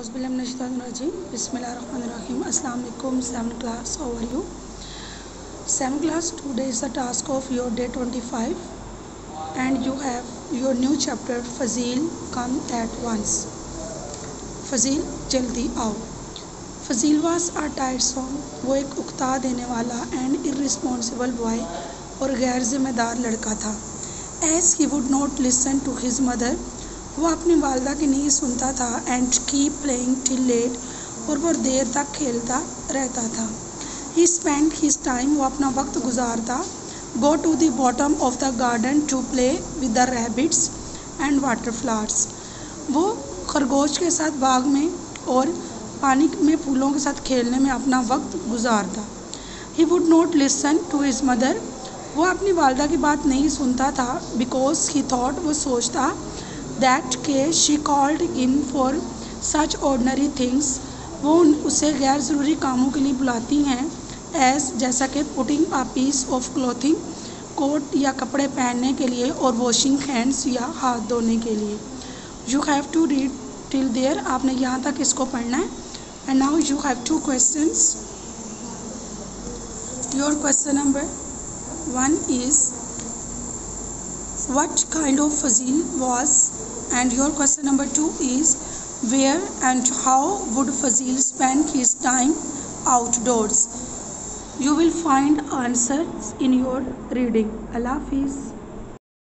हाउसबिल्लाजी बिस्मिल्लाम अल्लाम seven class over you seven class two is the task of your day twenty five and you have your new chapter Fazeel come at once Fazeel जल्दी आओ फजील वास are tyre song वो एक उकता देने वाला and irresponsible boy और गैर जिम्मेदार लड़का था। As he would not listen to his mother वो अपनी वालदा की नहीं सुनता था and keep playing till late और बहुत देर तक खेलता रहता था। ही स्पेंड हिज टाइम वो अपना वक्त गुजारता। Go to the bottom of the garden to play with the rabbits and water flowers वो खरगोश के साथ बाग में और पानी में फूलों के साथ खेलने में अपना वक्त गुजारता। He would not listen to his mother वो अपनी वालदा की बात नहीं सुनता था बिकॉज़ ही थाट वो सोचता दैट के she called in for such ordinary things वो उसे गैर ज़रूरी कामों के लिए बुलाती हैं एज जैसा कि putting a piece of clothing coat या कपड़े पहनने के लिए और वॉशिंग हैंड्स या हाथ धोने के लिए। You have to read till there आपने यहाँ तक इसको पढ़ना है। And now you have two questions your question number one is what kind of fazil was and your question number 2 is where and how would fazil spend his time outdoors? You will find answers in your reading. Allah hafiz